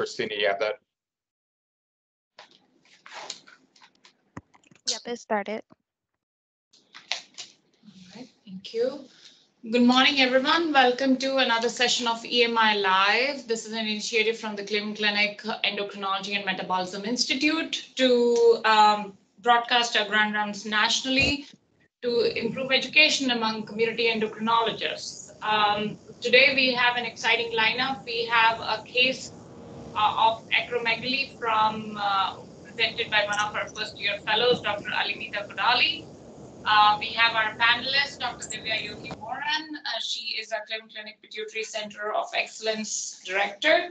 Christina you have that Yep, it started. All right, thank you. Good morning, everyone. Welcome to another session of EMI Live. This is an initiative from the Cleveland Clinic Endocrinology and Metabolism Institute to um, broadcast our grand rounds nationally to improve education among community endocrinologists. Um, today, we have an exciting lineup. We have a case of acromegaly from uh, presented by one of our first year fellows, Dr. Alimitha Kodali. Uh, we have our panelist, Dr. Divya Yogi Morren. Uh, she is a Cleveland Clinic Pituitary Center of Excellence Director.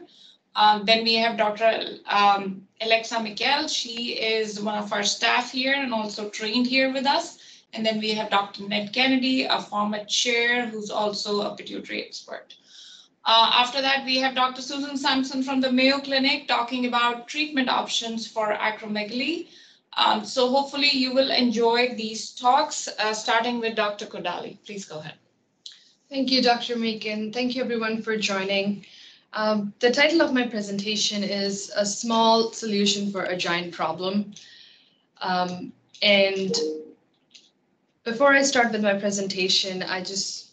Um, then we have Dr. Um, Alexa Mikhael. She is one of our staff here and also trained here with us. And then we have Dr. Ned Kennedy, a former chair who's also a pituitary expert. Uh, after that, we have Dr. Susan Sampson from the Mayo Clinic talking about treatment options for acromegaly. Um, so hopefully you will enjoy these talks, uh, starting with Dr. Kodali. Please go ahead. Thank you, Dr. Makin. Thank you, everyone, for joining. Um, the title of my presentation is A Small Solution for a Giant Problem. Um, and before I start with my presentation, I just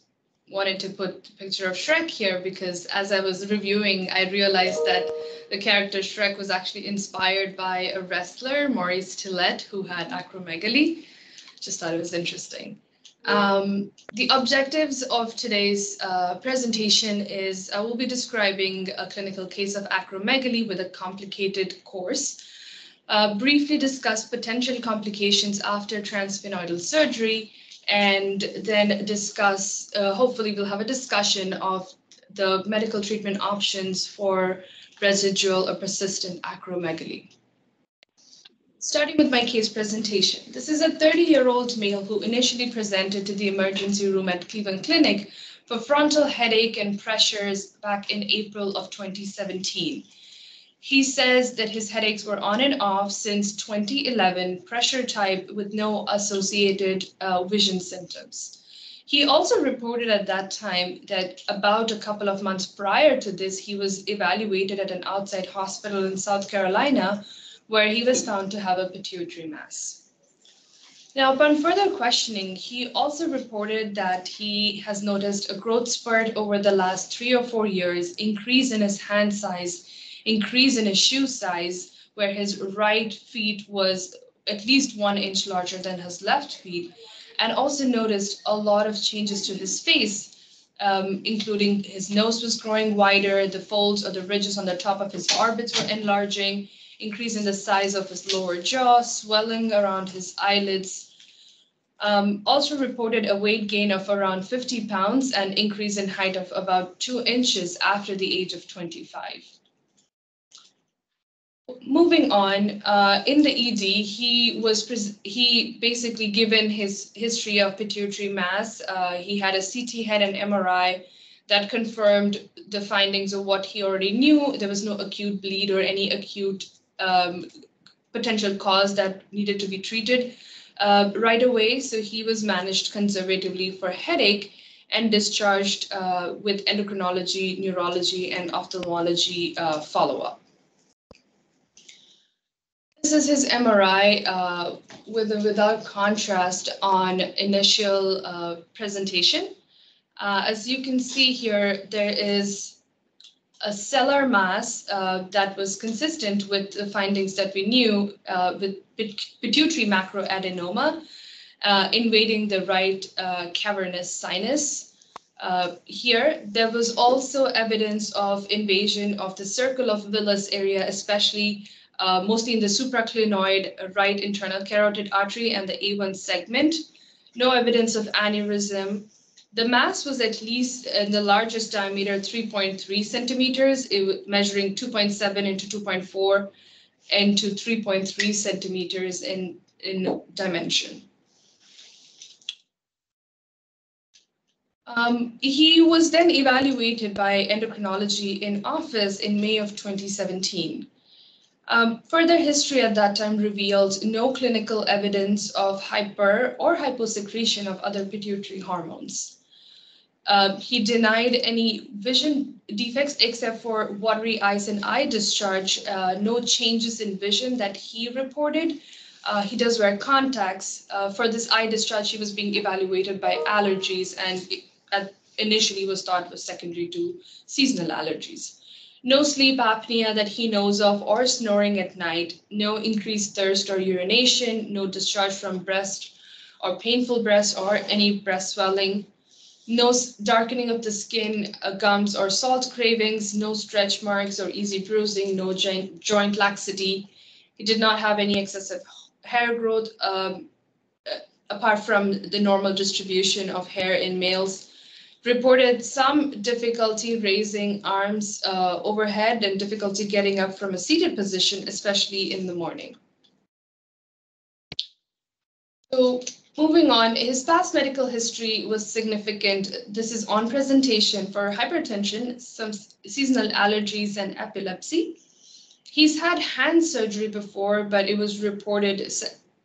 wanted to put a picture of Shrek here because as I was reviewing, I realized that the character Shrek was actually inspired by a wrestler, Maurice Tillet, who had acromegaly. Just thought it was interesting. Um, the objectives of today's uh, presentation is I will be describing a clinical case of acromegaly with a complicated course, uh, briefly discuss potential complications after transsphenoidal surgery, and then discuss, uh, hopefully we'll have a discussion of the medical treatment options for residual or persistent acromegaly. Starting with my case presentation. This is a 30-year-old male who initially presented to the emergency room at Cleveland Clinic for frontal headache and pressures back in April of 2017. He says that his headaches were on and off since 2011, pressure type with no associated uh, vision symptoms. He also reported at that time that about a couple of months prior to this, he was evaluated at an outside hospital in South Carolina where he was found to have a pituitary mass. Now, upon further questioning, he also reported that he has noticed a growth spurt over the last three or four years, increase in his hand size, increase in his shoe size, where his right feet was at least one inch larger than his left feet, and also noticed a lot of changes to his face, um, including his nose was growing wider, the folds or the ridges on the top of his orbits were enlarging, increase in the size of his lower jaw, swelling around his eyelids. Um, also reported a weight gain of around 50 pounds and increase in height of about two inches after the age of 25. Moving on, uh, in the ED, he was he basically given his history of pituitary mass. Uh, he had a CT head and MRI that confirmed the findings of what he already knew. There was no acute bleed or any acute um, potential cause that needed to be treated uh, right away. So he was managed conservatively for headache and discharged uh, with endocrinology, neurology, and ophthalmology uh, follow-up. This is his MRI uh, with without contrast on initial uh, presentation. Uh, as you can see here, there is a sellar mass uh, that was consistent with the findings that we knew uh, with pituitary macroadenoma uh, invading the right cavernous sinus. Uh, here, there was also evidence of invasion of the circle of Willis area, especially uh, mostly in the supraclinoid right internal carotid artery and the A1 segment. No evidence of aneurysm, the mass was at least in the largest diameter, 3.3 centimeters, measuring 2.7 into 2.4 into 3.3 centimeters in, in dimension. Um, he was then evaluated by endocrinology in office in May of 2017. Um, further history at that time revealed no clinical evidence of hyper or hyposecretion of other pituitary hormones. Uh, he denied any vision defects except for watery eyes and eye discharge. Uh, no changes in vision that he reported. Uh, he does wear contacts. Uh, for this eye discharge, he was being evaluated by allergies and initially was thought was secondary to seasonal allergies. No sleep apnea that he knows of or snoring at night. No increased thirst or urination. No discharge from breast or painful breast or any breast swelling no darkening of the skin, uh, gums or salt cravings, no stretch marks or easy bruising, no joint, joint laxity. He did not have any excessive hair growth um, uh, apart from the normal distribution of hair in males. Reported some difficulty raising arms uh, overhead and difficulty getting up from a seated position, especially in the morning. So Moving on, his past medical history was significant. This is on presentation for hypertension, some seasonal allergies, and epilepsy. He's had hand surgery before, but it was reported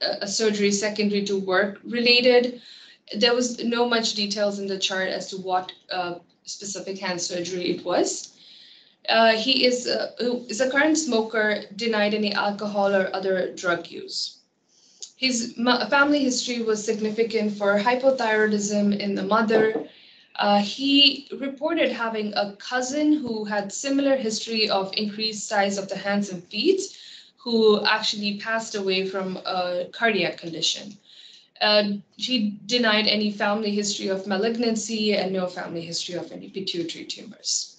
a surgery secondary to work related. There was no much details in the chart as to what uh, specific hand surgery it was. Uh, he is, uh, is a current smoker, denied any alcohol or other drug use. His family history was significant for hypothyroidism in the mother. Uh, he reported having a cousin who had similar history of increased size of the hands and feet, who actually passed away from a cardiac condition. Uh, she denied any family history of malignancy and no family history of any pituitary tumors.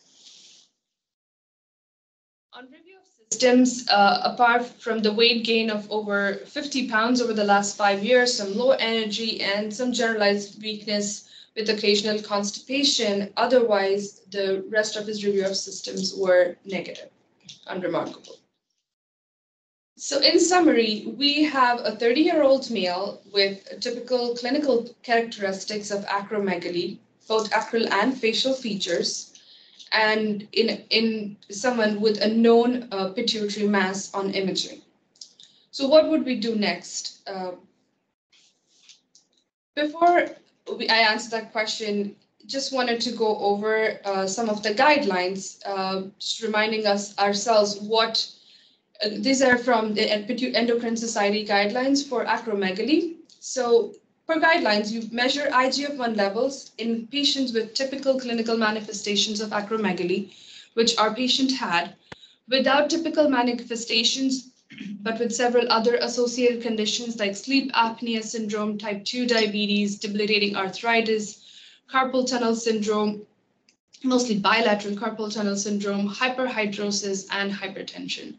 On review of systems, uh, apart from the weight gain of over 50 pounds over the last five years, some low energy and some generalized weakness with occasional constipation. Otherwise, the rest of his review of systems were negative, unremarkable. So in summary, we have a 30-year-old male with typical clinical characteristics of acromegaly, both acral and facial features, and in, in someone with a known uh, pituitary mass on imaging. So what would we do next? Uh, before we, I answer that question, just wanted to go over uh, some of the guidelines, uh, reminding us ourselves what these are from the Endocrine Society guidelines for acromegaly. So Per guidelines, you measure IGF-1 levels in patients with typical clinical manifestations of acromegaly, which our patient had, without typical manifestations, but with several other associated conditions like sleep apnea syndrome, type 2 diabetes, debilitating arthritis, carpal tunnel syndrome, mostly bilateral carpal tunnel syndrome, hyperhidrosis, and hypertension,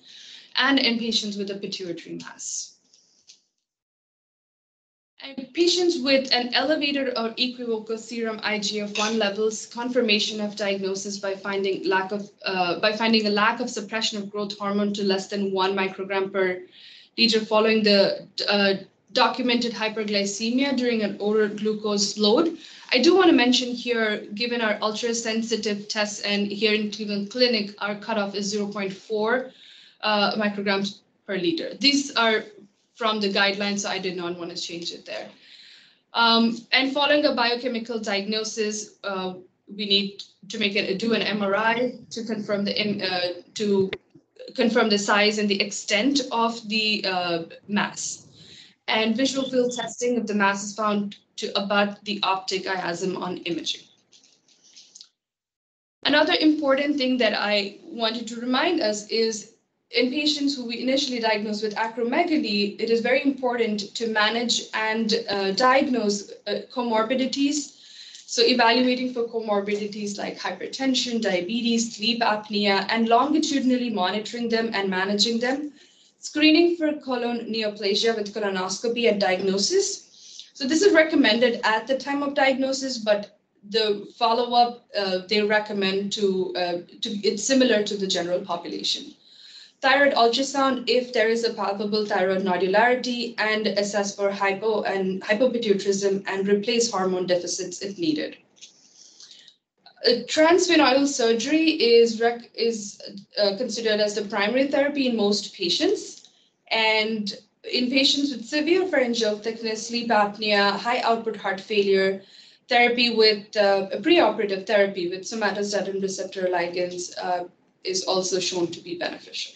and in patients with a pituitary mass. And patients with an elevated or equivocal serum IGF-1 levels, confirmation of diagnosis by finding lack of uh, by finding a lack of suppression of growth hormone to less than one microgram per liter following the uh, documented hyperglycemia during an oral glucose load. I do want to mention here, given our ultra-sensitive tests and here in Cleveland Clinic, our cutoff is 0.4 uh, micrograms per liter. These are from the guidelines, so I did not want to change it there. Um, and following a biochemical diagnosis, uh, we need to make it do an MRI to confirm the uh, to confirm the size and the extent of the uh, mass. And visual field testing of the mass is found to abut the optic chiasm on imaging. Another important thing that I wanted to remind us is in patients who we initially diagnose with acromegaly, it is very important to manage and uh, diagnose uh, comorbidities. So evaluating for comorbidities like hypertension, diabetes, sleep apnea, and longitudinally monitoring them and managing them. Screening for colon neoplasia with colonoscopy at diagnosis. So this is recommended at the time of diagnosis, but the follow-up uh, they recommend to, uh, to it's similar to the general population thyroid ultrasound if there is a palpable thyroid nodularity and assess for hypo and hypopituitarism and replace hormone deficits if needed. transsphenoidal surgery is, is uh, considered as the primary therapy in most patients. And in patients with severe pharyngeal thickness, sleep apnea, high output heart failure, therapy with uh, preoperative therapy with somatostatin receptor ligands uh, is also shown to be beneficial.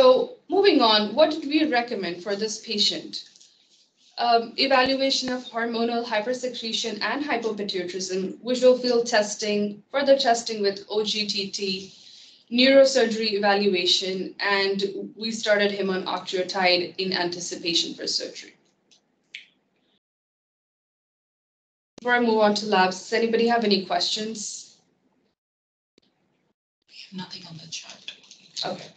So moving on, what did we recommend for this patient? Um, evaluation of hormonal hypersecretion and hypopituitarism, visual field testing, further testing with OGTT, neurosurgery evaluation, and we started him on octreotide in anticipation for surgery. Before I move on to labs, does anybody have any questions? We have nothing on the chart. Okay.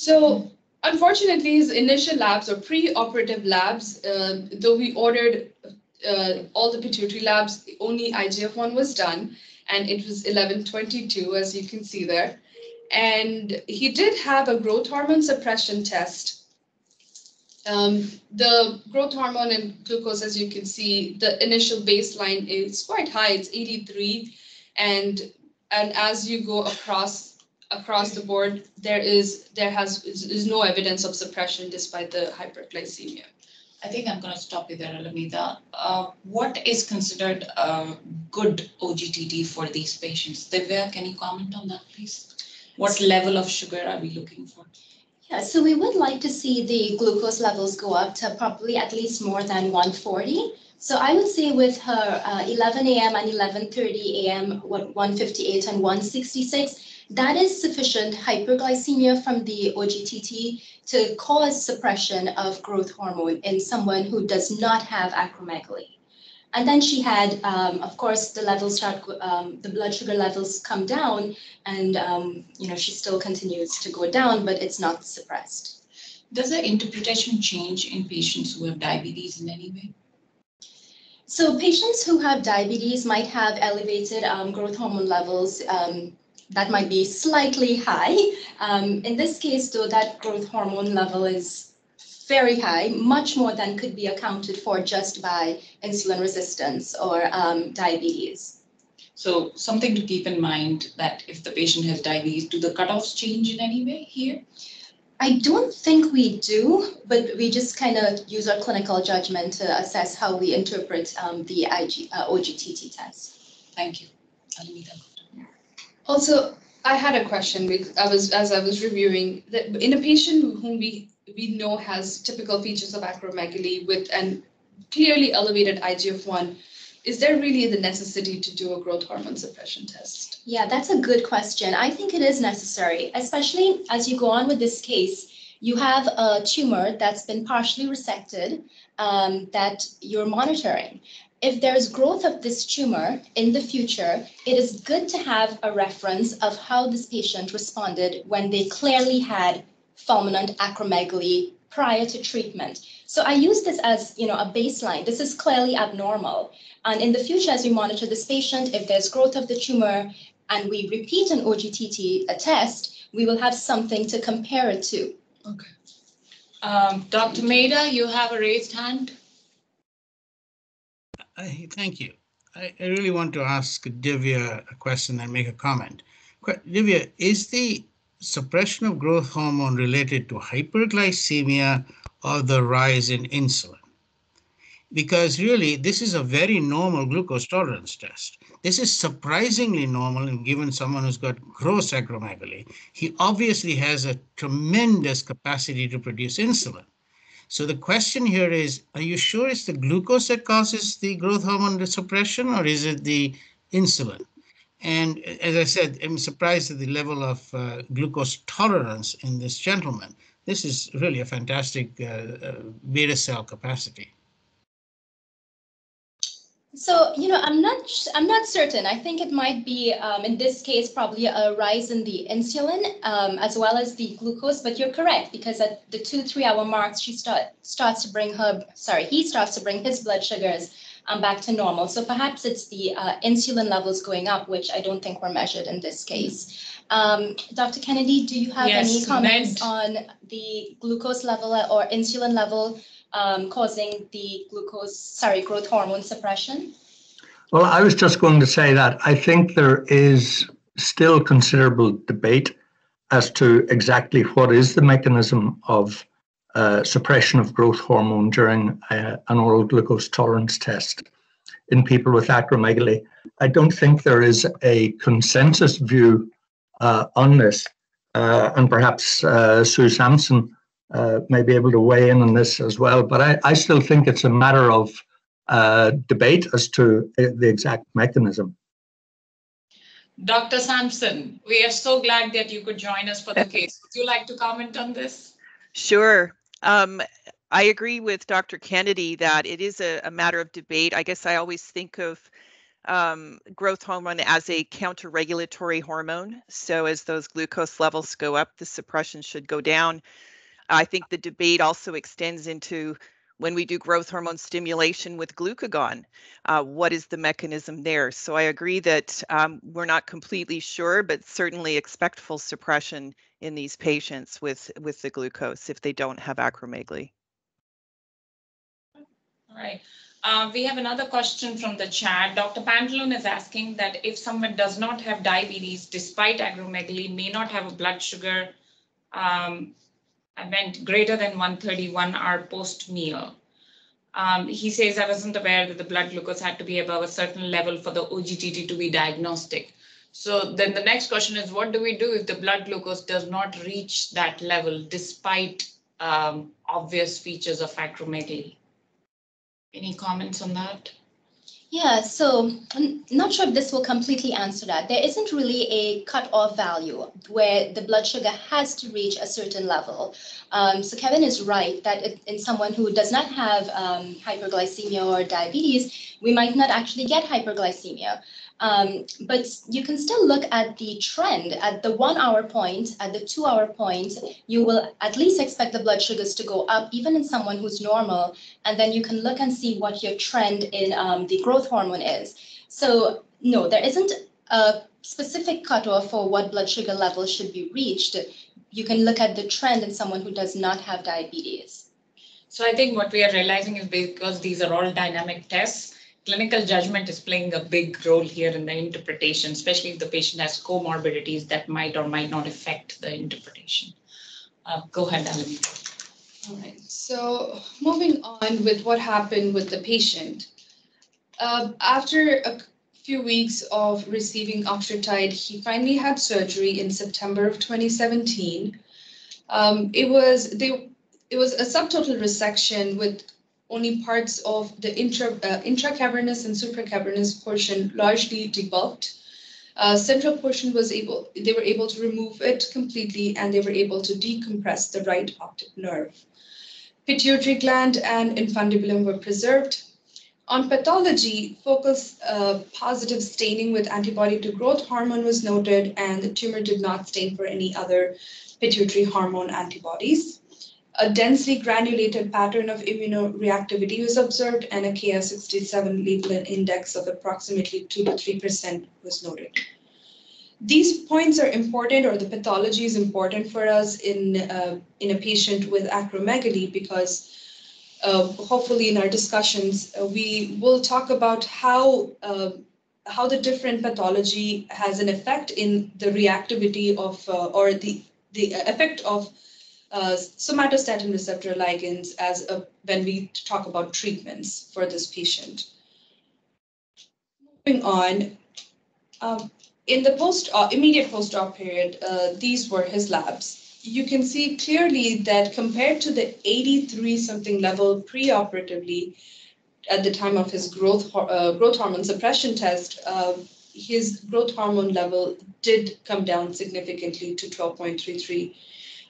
So unfortunately, his initial labs or pre-operative labs, uh, though we ordered uh, all the pituitary labs, only IGF-1 was done, and it was 1122, as you can see there. And he did have a growth hormone suppression test. Um, the growth hormone and glucose, as you can see, the initial baseline is quite high. It's 83, and and as you go across across the board, there is there has is, is no evidence of suppression despite the hyperglycemia. I think I'm going to stop you there, Alimitha. Uh, what is considered a good OGTT for these patients? Divya, can you comment on that, please? What level of sugar are we looking for? Yeah, so we would like to see the glucose levels go up to probably at least more than 140. So I would say with her uh, 11 a.m. and 11:30 a.m. what 158 and 166, that is sufficient hyperglycemia from the OGTT to cause suppression of growth hormone in someone who does not have acromegaly. And then she had, um, of course, the levels start, um, the blood sugar levels come down, and um, you know she still continues to go down, but it's not suppressed. Does the interpretation change in patients who have diabetes in any way? So patients who have diabetes might have elevated um, growth hormone levels um, that might be slightly high. Um, in this case, though, that growth hormone level is very high, much more than could be accounted for just by insulin resistance or um, diabetes. So something to keep in mind that if the patient has diabetes, do the cutoffs change in any way here? I don't think we do, but we just kind of use our clinical judgment to assess how we interpret um, the IG, uh, OGTT test. Thank you. Also, I had a question I was as I was reviewing that in a patient whom we we know has typical features of acromegaly with an clearly elevated IGF-1, is there really the necessity to do a growth hormone suppression test? Yeah, that's a good question. I think it is necessary, especially as you go on with this case. You have a tumor that's been partially resected um, that you're monitoring. If there's growth of this tumor in the future, it is good to have a reference of how this patient responded when they clearly had fulminant acromegaly prior to treatment. So I use this as you know a baseline. This is clearly abnormal. And in the future, as we monitor this patient, if there's growth of the tumor and we repeat an OGTT a test, we will have something to compare it to. Okay. Um, Dr. Maida, you have a raised hand. I, thank you. I, I really want to ask Divya a question and make a comment. Divya, is the suppression of growth hormone related to hyperglycemia or the rise in insulin? Because really, this is a very normal glucose tolerance test. This is surprisingly normal in given someone who's got gross acromegaly. He obviously has a tremendous capacity to produce insulin. So the question here is, are you sure it's the glucose that causes the growth hormone suppression or is it the insulin? And as I said, I'm surprised at the level of uh, glucose tolerance in this gentleman. This is really a fantastic uh, uh, beta cell capacity. So, you know, I'm not, I'm not certain. I think it might be, um, in this case, probably a rise in the insulin um, as well as the glucose. But you're correct because at the two, three hour marks, she start, starts to bring her, sorry, he starts to bring his blood sugars um, back to normal. So perhaps it's the uh, insulin levels going up, which I don't think were measured in this case. Um, Dr. Kennedy, do you have any comments med- on the glucose level or insulin level um, causing the glucose, sorry, growth hormone suppression? Well, I was just going to say that I think there is still considerable debate as to exactly what is the mechanism of uh, suppression of growth hormone during uh, an oral glucose tolerance test in people with acromegaly. I don't think there is a consensus view uh, on this, uh, and perhaps uh, Sue Sampson uh, may be able to weigh in on this as well. But I, I still think it's a matter of debate as to the exact mechanism. Dr. Sampson, we are so glad that you could join us for the case. Would you like to comment on this? Sure. Um, I agree with Dr. Kennedy that it is a, a, matter of debate. I guess I always think of um, growth hormone as a counter regulatory hormone. So, as those glucose levels go up, the suppression should go down. I think the debate also extends into when we do growth hormone stimulation with glucagon. Uh, what is the mechanism there? So I agree that um, we're not completely sure, but certainly expect full suppression in these patients with, with the glucose if they don't have acromegaly. All right. Uh, we have another question from the chat. Dr. Pantaloon is asking that if someone does not have diabetes despite acromegaly, may not have a blood sugar um, event greater than 131 hour post meal. Um, he says, I wasn't aware that the blood glucose had to be above a certain level for the OGTT to be diagnostic. So then the next question is, what do we do if the blood glucose does not reach that level despite um, obvious features of acromegaly? Any comments on that? Yeah, so I'm not sure if this will completely answer that. There isn't really a cut-off value where the blood sugar has to reach a certain level. Um, so Kevin is right that in someone who does not have um, hyperglycemia or diabetes, we might not actually get hyperglycemia. Um, but you can still look at the trend at the one hour point, at the two hour point, you will at least expect the blood sugars to go up, even in someone who's normal. And then you can look and see what your trend in um, the growth hormone is. So, no, there isn't a specific cutoff for what blood sugar level should be reached. You can look at the trend in someone who does not have diabetes. So I think what we are realizing is because these are all dynamic tests, clinical judgment is playing a big role here in the interpretation, especially if the patient has comorbidities that might or might not affect the interpretation. Uh, go ahead, Alan. All right, so moving on with what happened with the patient. Uh, after a few weeks of receiving octreotide, he finally had surgery in September of 2017. Um, it was they, it was a subtotal resection with only parts of the intra, uh, intracavernous and supracavernous portion largely debulked. Uh, central portion was able, they were able to remove it completely and they were able to decompress the right optic nerve. Pituitary gland and infundibulum were preserved. On pathology, focal uh, positive staining with antibody to growth hormone was noted and the tumor did not stain for any other pituitary hormone antibodies a densely granulated pattern of immunoreactivity was observed and a Ki67 lethal index of approximately 2 to 3% was noted. These points are important or the pathology is important for us in, uh, in a patient with acromegaly because uh, hopefully in our discussions, uh, we will talk about how uh, how the different pathology has an effect in the reactivity of uh, or the the effect of uh, somatostatin receptor ligands as a, when we talk about treatments for this patient. Moving on, um, in the post uh, immediate post-op period, uh, these were his labs. You can see clearly that compared to the 83 something level preoperatively at the time of his growth uh, growth hormone suppression test, uh, his growth hormone level did come down significantly to 12.33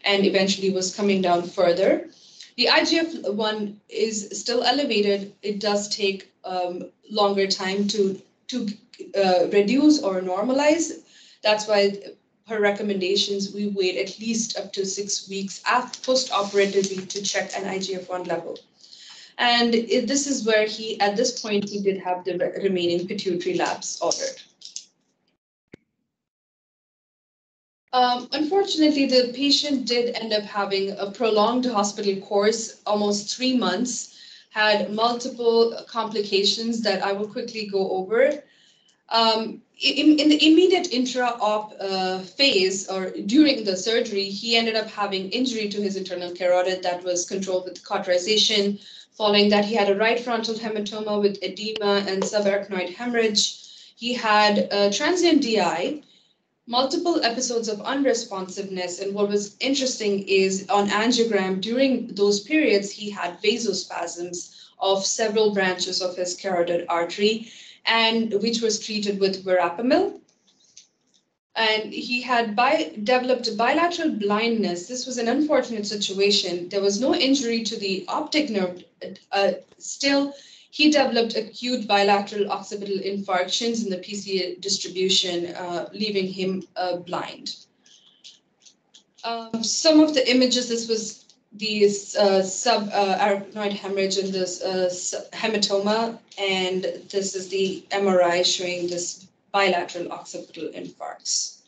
and eventually was coming down further. The IGF-1 is still elevated. It does take um, longer time to, to uh, reduce or normalize. That's why her recommendations, we wait at least up to six weeks after post-operatively to check an IGF-1 level. And it, this is where he, at this point, he did have the remaining pituitary labs ordered. Um, unfortunately, the patient did end up having a prolonged hospital course, almost three months, had multiple complications that I will quickly go over. Um, in, in the immediate intra-op uh, phase or during the surgery, he ended up having injury to his internal carotid that was controlled with cauterization. Following that, he had a right frontal hematoma with edema and subarachnoid hemorrhage. He had a transient DI, multiple episodes of unresponsiveness. And what was interesting is on angiogram during those periods, he had vasospasms of several branches of his carotid artery and which was treated with verapamil. And he had bi developed bilateral blindness. This was an unfortunate situation. There was no injury to the optic nerve. Uh, still, he developed acute bilateral occipital infarctions in the PCA distribution, uh, leaving him uh, blind. Um, some of the images, this was the uh, subarachnoid hemorrhage and this uh, hematoma, and this is the MRI showing this bilateral occipital infarcts.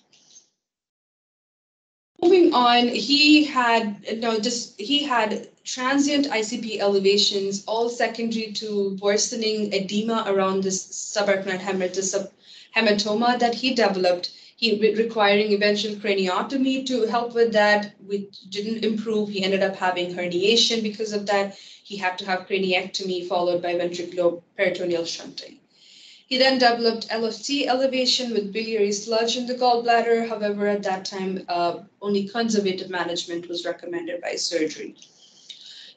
Moving on, he had no just he had transient ICP elevations, all secondary to worsening edema around this subarachnoid hematoma that he developed he requiring eventual craniotomy to help with that, which didn't improve. He ended up having herniation because of that. He had to have craniectomy followed by ventricular peritoneal shunting. He then developed LFT elevation with biliary sludge in the gallbladder. However, at that time, uh, only conservative management was recommended by surgery.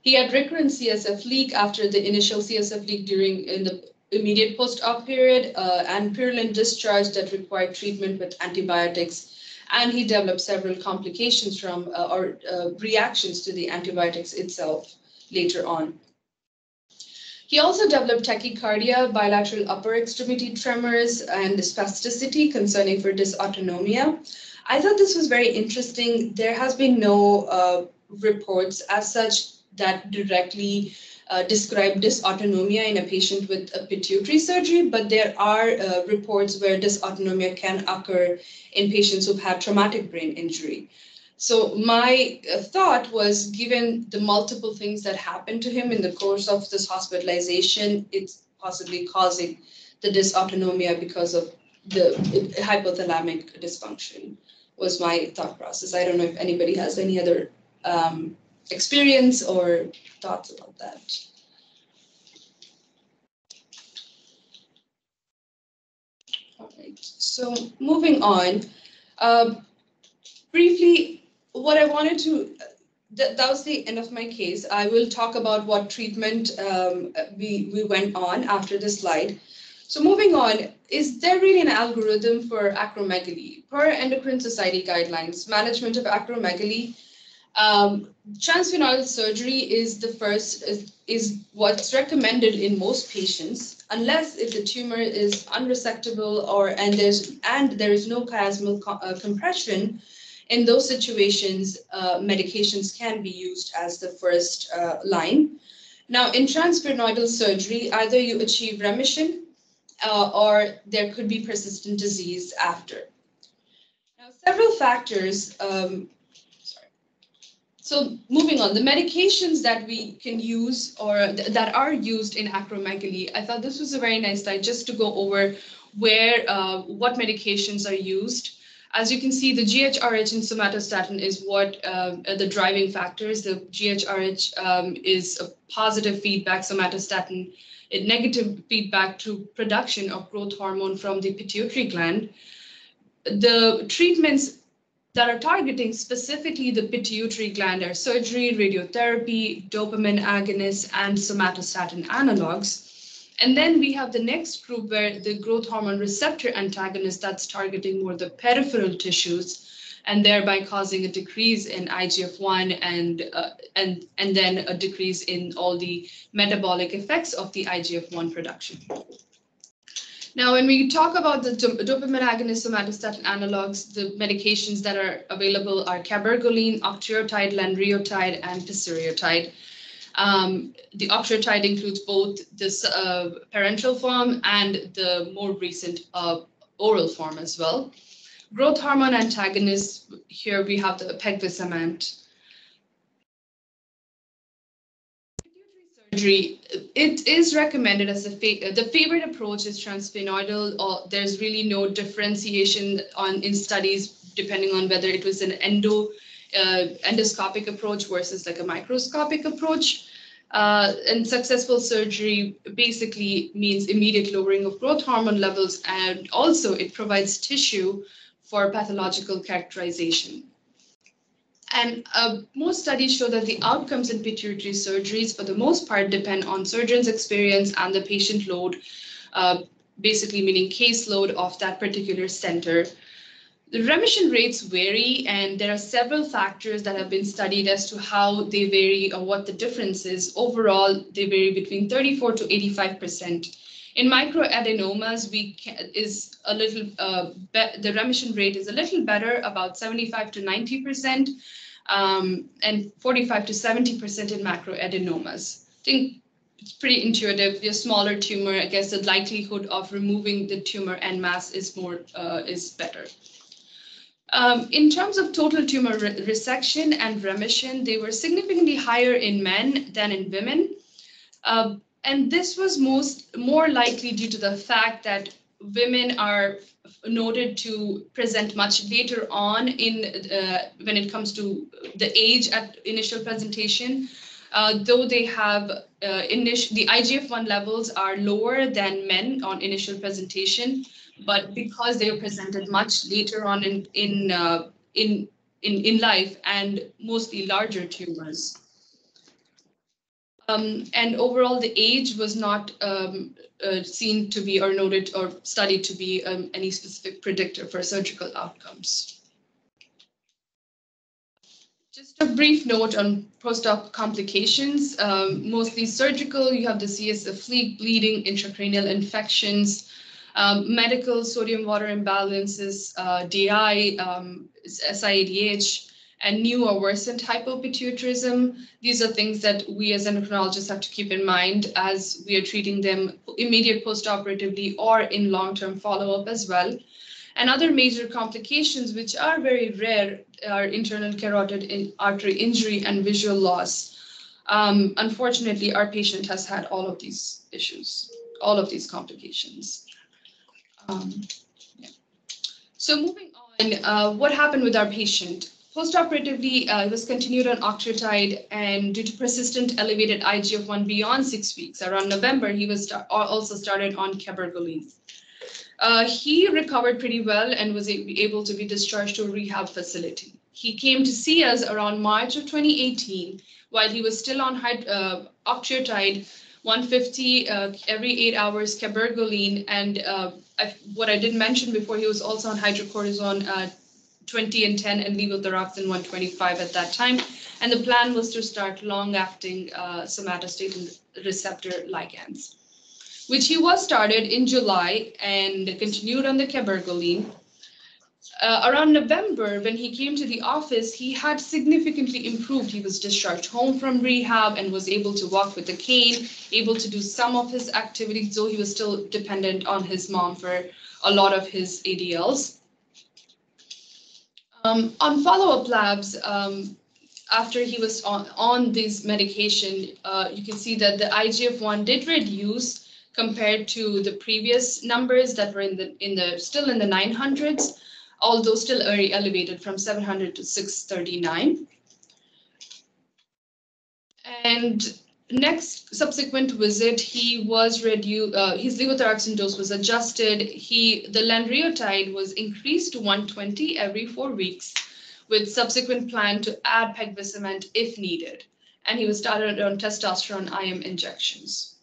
He had recurrent CSF leak after the initial CSF leak during in the immediate post-op period uh, and purulent discharge that required treatment with antibiotics. And he developed several complications from uh, or uh, reactions to the antibiotics itself later on. He also developed tachycardia, bilateral upper extremity tremors, and spasticity concerning for dysautonomia. I thought this was very interesting. There has been no uh, reports as such that directly uh, describe dysautonomia in a patient with a pituitary surgery, but there are uh, reports where dysautonomia can occur in patients who've had traumatic brain injury. So my uh, thought was, given the multiple things that happened to him in the course of this hospitalization, it's possibly causing the dysautonomia because of the hypothalamic dysfunction was my thought process. I don't know if anybody has any other um, experience or thoughts about that? All right, so moving on. Uh, briefly, what I wanted to, th that was the end of my case. I will talk about what treatment um, we, we went on after this slide. So moving on, is there really an algorithm for acromegaly? Per Endocrine Society guidelines, management of acromegaly um, transsphenoidal surgery is the first, is, is what's recommended in most patients, unless if the tumor is unresectable or and there's and there is no chiasmal co uh, compression. In those situations, uh, medications can be used as the first uh, line. Now, in transsphenoidal surgery, either you achieve remission uh, or there could be persistent disease after. Now, several factors um, so moving on, the medications that we can use or th that are used in acromegaly, I thought this was a very nice slide just to go over where, uh, what medications are used. As you can see, the GHRH and somatostatin is what uh, the driving factors. The GHRH um, is a positive feedback, somatostatin a negative feedback to production of growth hormone from the pituitary gland. The treatments that are targeting specifically the pituitary gland are surgery, radiotherapy, dopamine agonists, and somatostatin analogs. And then we have the next group where the growth hormone receptor antagonist that's targeting more the peripheral tissues and thereby causing a decrease in IGF-1 and, uh, and, and then a decrease in all the metabolic effects of the IGF-1 production. Now, when we talk about the dopamine agonist somatostatin analogs, the medications that are available are cabergoline, octreotide, lanreotide, and pasireotide. Um, the octreotide includes both this uh, parenteral form and the more recent uh, oral form as well. Growth hormone antagonists, here we have the pegvisomant surgery, it is recommended as a fa- the favorite approach is transsphenoidal. Or there's really no differentiation on in studies depending on whether it was an endo uh, endoscopic approach versus like a microscopic approach. Uh, and successful surgery basically means immediate lowering of growth hormone levels, and also it provides tissue for pathological characterization. And uh, most studies show that the outcomes in pituitary surgeries, for the most part, depend on surgeon's experience and the patient load, uh, basically meaning caseload of that particular center. The remission rates vary, and there are several factors that have been studied as to how they vary or what the difference is. Overall, they vary between 34 to 85 percent. In microadenomas, we is a little uh, the remission rate is a little better, about 75 to 90 percent, um, and 45 to 70 percent in macroadenomas. I think it's pretty intuitive. The smaller tumor, I guess the likelihood of removing the tumor en masse is more uh, is better. Um, in terms of total tumor re resection and remission, they were significantly higher in men than in women. Uh, and this was most more likely due to the fact that women are noted to present much later on in uh, when it comes to the age at initial presentation. Uh, though they have uh, initial, the IGF-1 levels are lower than men on initial presentation, but because they are presented much later on in in uh, in, in in life and mostly larger tumors. Um, and overall, the age was not um, uh, seen to be or noted or studied to be um, any specific predictor for surgical outcomes. Just a brief note on post-op complications, um, mostly surgical. You have the CSF leak, bleeding, intracranial infections, um, medical sodium water imbalances, uh, DI, um, SIADH, and new or worsened hypopituitarism. These are things that we as endocrinologists have to keep in mind as we are treating them immediate postoperatively or in long-term follow-up as well. And other major complications, which are very rare, are internal carotid artery injury and visual loss. Um, unfortunately, our patient has had all of these issues, all of these complications. Um, yeah. So moving on, uh, what happened with our patient? Postoperatively, uh, he was continued on octreotide, and due to persistent elevated IGF-1 beyond six weeks, around November, he was start, also started on cabergoline. Uh, he recovered pretty well and was able to be discharged to a rehab facility. He came to see us around March of 2018 while he was still on uh, octreotide 150 uh, every eight hours cabergoline and uh, I, what I did mention before, he was also on hydrocortisone uh, 20 and 10 and levothyroxine 125 at that time. And the plan was to start long-acting uh, somatostatin receptor ligands, which he was started in July and continued on the cabergoline. Uh, around November, when he came to the office, he had significantly improved. He was discharged home from rehab and was able to walk with a cane, able to do some of his activities, though he was still dependent on his mom for a lot of his ADLs. Um, on follow-up labs, um, after he was on, on this medication, uh, you can see that the IGF-1 did reduce compared to the previous numbers that were in the in the still in the 900s although still elevated from 700 to 639. And next subsequent visit, he was reduced, uh, his levothyroxine dose was adjusted. He, the lanreotide was increased to 120 every four weeks with subsequent plan to add pegvisomant if needed. And he was started on testosterone IM injections.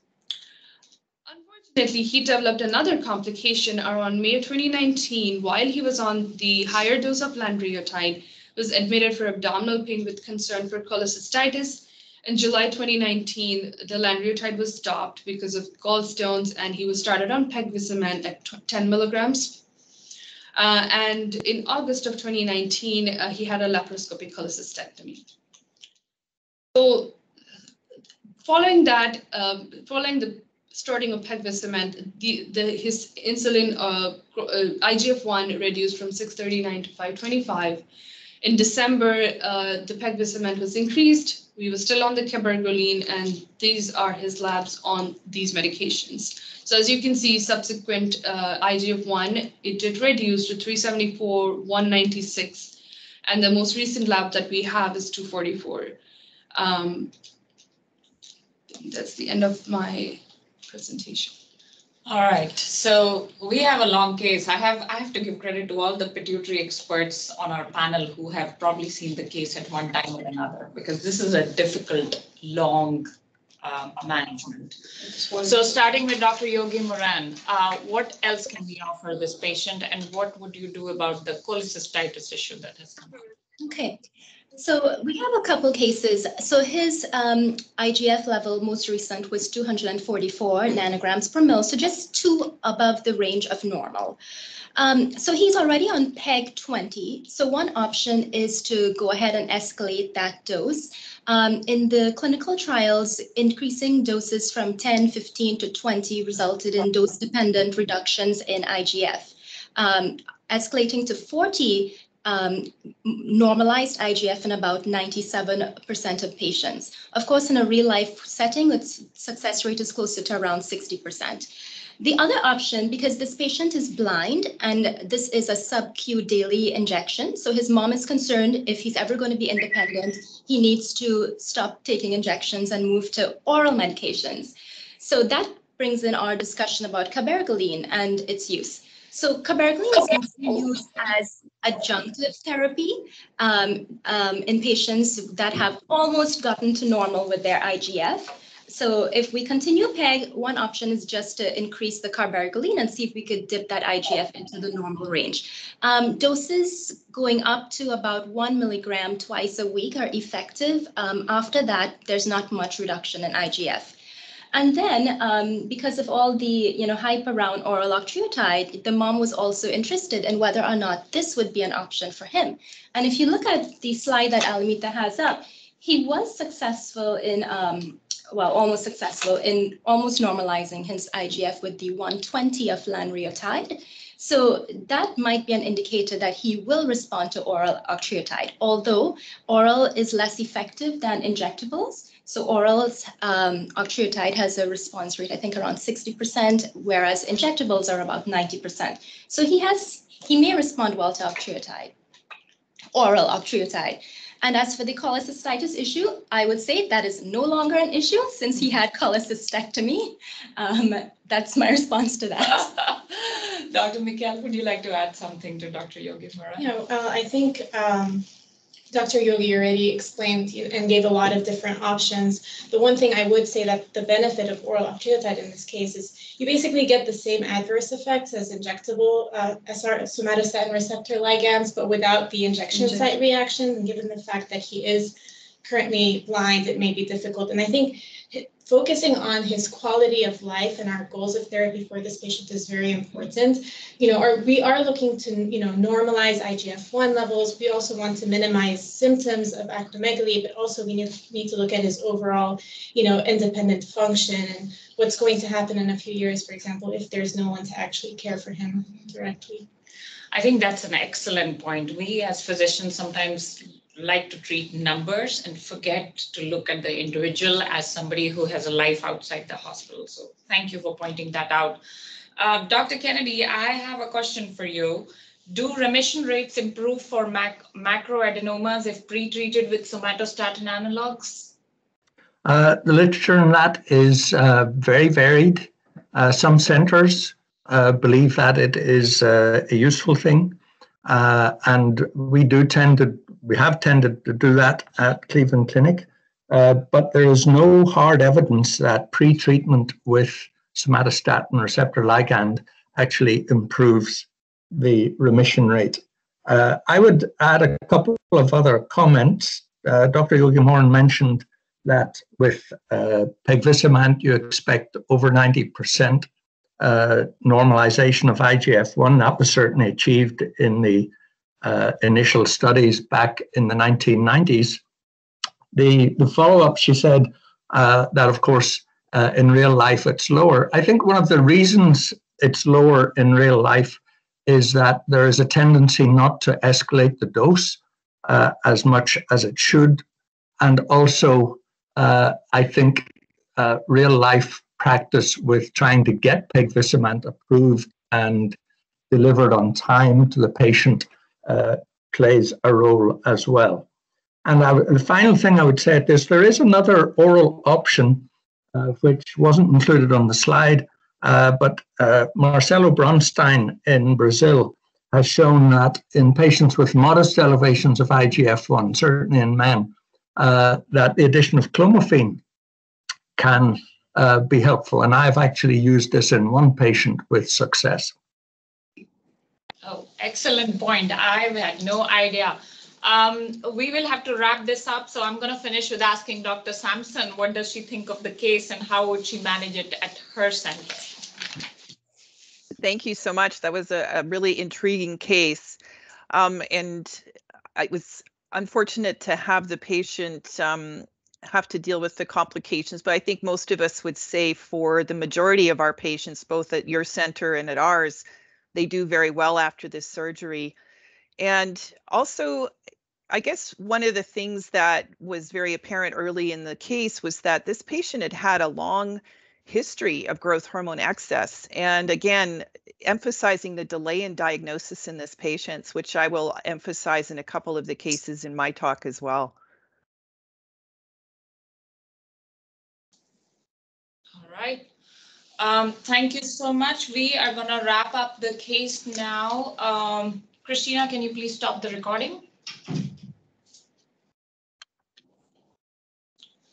Unfortunately, he developed another complication around May 2019 while he was on the higher dose of lanreotide, was admitted for abdominal pain with concern for cholecystitis. In July 2019, the lanreotide was stopped because of gallstones and he was started on pegvisomant at 10 milligrams. Uh, and in August of 2019, uh, he had a laparoscopic cholecystectomy. So following that, um, following the starting of pegvisomant, the, the, his insulin uh, uh, IGF-1 reduced from 639 to 525. In December, uh, the pegvisomant was increased. We were still on the cabergoline, and these are his labs on these medications. So as you can see, subsequent uh, IGF-1, it did reduce to 374, 196, and the most recent lab that we have is 244. Um, that's the end of my presentation. All right, so we have a long case. I have I have to give credit to all the pituitary experts on our panel who have probably seen the case at one time or another because this is a difficult, long um, management. So starting with Dr. Yogi Morren, uh, what else can we offer this patient and what would you do about the cholecystitis issue that has come up? Okay, so we have a couple cases. So his um, IGF level, most recent, was 244 nanograms per mil, so just two above the range of normal. Um, so he's already on PEG 20. So one option is to go ahead and escalate that dose. Um, in the clinical trials, increasing doses from 10, 15 to 20 resulted in dose-dependent reductions in IGF. Um, escalating to 40 um, normalized IGF in about 97% of patients. Of course, in a real life setting, its success rate is closer to around 60%. The other option, because this patient is blind and this is a sub-Q daily injection, so his mom is concerned if he's ever going to be independent, he needs to stop taking injections and move to oral medications. So that brings in our discussion about cabergoline and its use. So cabergoline is used as adjunctive therapy um, um, in patients that have almost gotten to normal with their IGF. So if we continue PEG, one option is just to increase the cabergoline and see if we could dip that IGF into the normal range. Um, doses going up to about one milligram twice a week are effective. Um, after that, there's not much reduction in IGF. And then, um, because of all the you know hype around oral octreotide, the mom was also interested in whether or not this would be an option for him. And if you look at the slide that Alimitha has up, he was successful in, um, well, almost successful in almost normalizing his IGF with the 120 of lanreotide. So that might be an indicator that he will respond to oral octreotide, although oral is less effective than injectables. So oral um, octreotide has a response rate, I think around 60%, whereas injectables are about 90%. So he has, he may respond well to octreotide, oral octreotide. And as for the cholecystitis issue, I would say that is no longer an issue since he had cholecystectomy. Um, that's my response to that. Dr. Mikhael, would you like to add something to Dr. Yogi Morren? You know, uh, I think um, Dr. Yogi already explained and gave a lot of different options. The one thing I would say that the benefit of oral octreotide in this case is you basically get the same adverse effects as injectable uh, SR, somatostatin receptor ligands, but without the injection site reactions. And given the fact that he is currently blind, it may be difficult. And I think focusing on his quality of life and our goals of therapy for this patient is very important. You know, or we are looking to, you know, normalize IGF-1 levels. We also want to minimize symptoms of acromegaly, but also we need, need to look at his overall, you know, independent function and what's going to happen in a few years, for example, if there's no one to actually care for him directly. I think that's an excellent point. We as physicians sometimes like to treat numbers and forget to look at the individual as somebody who has a life outside the hospital. So thank you for pointing that out. Uh, Dr. Kennedy, I have a question for you. Do remission rates improve for mac macroadenomas if pre-treated with somatostatin analogs? Uh, the literature on that is uh, very varied. Uh, some centers uh, believe that it is uh, a useful thing. and we do tend to we have tended to do that at Cleveland Clinic, uh, but there is no hard evidence that pre-treatment with somatostatin receptor ligand actually improves the remission rate. Uh, I would add a couple of other comments. Uh, Dr. Yogi Morren mentioned that with uh, pegvisomant, you expect over 90% uh, normalization of IGF-1. That was certainly achieved in the uh, initial studies back in the 1990s. The, the follow up, she said uh, that, of course, uh, in real life it's lower. I think one of the reasons it's lower in real life is that there is a tendency not to escalate the dose. uh, as much as it should. And also, uh, I think uh, real life practice with trying to get pegvisomant approved and delivered on time to the patient uh, plays a role as well. And I, the final thing I would say at this, there is another oral option uh, which wasn't included on the slide, uh, but uh, Marcello Bronstein in Brazil has shown that in patients with modest elevations of IGF-1, certainly in men, uh, that the addition of clomiphene can be helpful. And I've actually used this in one patient with success. Oh, excellent point. I had no idea. Um, we will have to wrap this up. So I'm going to finish with asking Dr. Sampson, what does she think of the case and how would she manage it at her center? Thank you so much. That was a, a really intriguing case. Um, and it was unfortunate to have the patient um, have to deal with the complications, but I think most of us would say for the majority of our patients, both at your center and at ours, they do very well after this surgery. And also, I guess one of the things that was very apparent early in the case was that this patient had had a long history of growth hormone excess. And again, emphasizing the delay in diagnosis in this patients, which I will emphasize in a couple of the cases in my talk as well. All right. Um, thank you so much. We are going to wrap up the case now. Um, Christina, can you please stop the recording?